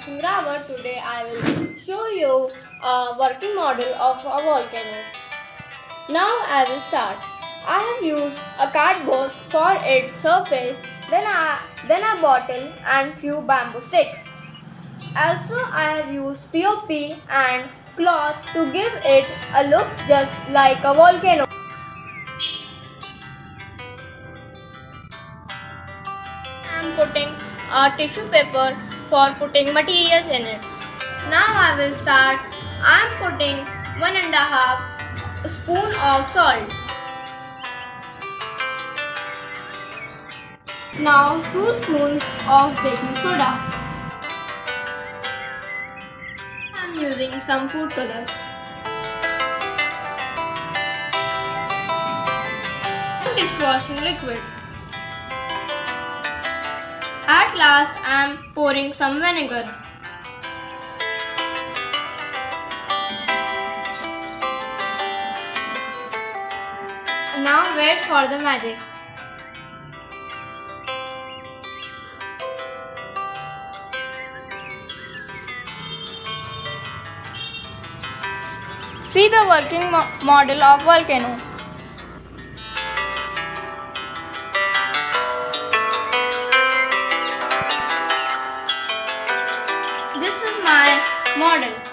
Lakshmi Rawat. Today I will show you a working model of a volcano. Now I will start. I have used a cardboard for its surface, then a, then a bottle and few bamboo sticks. Also I have used POP and cloth to give it a look just like a volcano. I am putting a tissue paper for putting materials in it. Now I will start. I am putting one and a half spoon of salt. Now 2 spoons of baking soda. I am using some food color. Dishwashing liquid. Last I am pouring some vinegar. Now wait for the magic. See the working mo- model of volcano. Model.